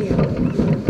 you.